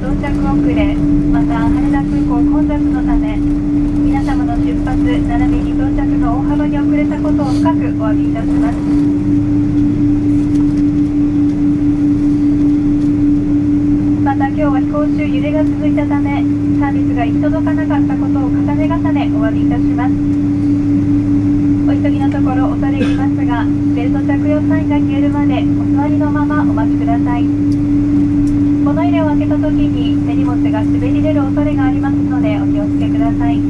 到着遅れまた羽田空港混雑のため皆様の出発並びに到着が大幅に遅れたことを深くお詫びいたします。また今日は飛行中揺れが続いたためサービスが行き届かなかったことを重ね重ねお詫びいたします。お急ぎのところ恐れ入りますがベルト着用サインが消えるまでお座りのままお待ちくださいこの入れを開けた時に手荷物が滑り出る恐れがありますのでお気をつけください。こ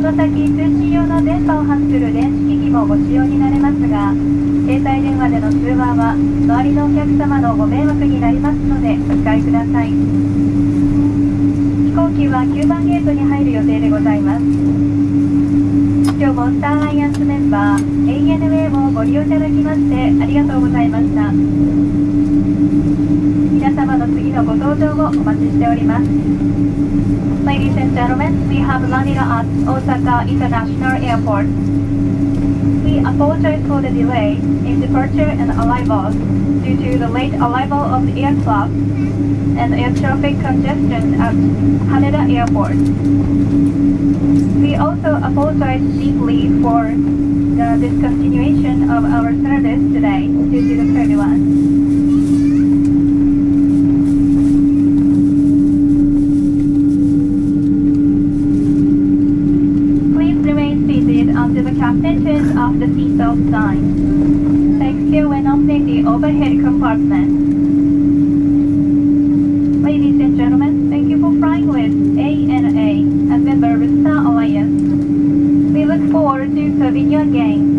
の先通信用の電波を発する電子機器もご使用になれますが携帯電話での通話は周りのお客様のご迷惑になりますのでお控えください。飛行機は9番ゲートに入る予定でございます。今日もスターアイアンスメンバー ANA をご利用いただきましてありがとうございました。の次のご搭乗をお待ちしております Ladies and gentlemen, we have landed at Osaka International Airport. We apologize for the delay in departure and arrivals due to the late arrival of the aircraft and air traffic congestion at Haneda Airport. We also apologize deeply for the discontinuation of our service today due to the turbulence. Overhead compartment. Ladies and gentlemen, thank you for flying with ANA, a member of Star Alliance. We look forward to serving you again.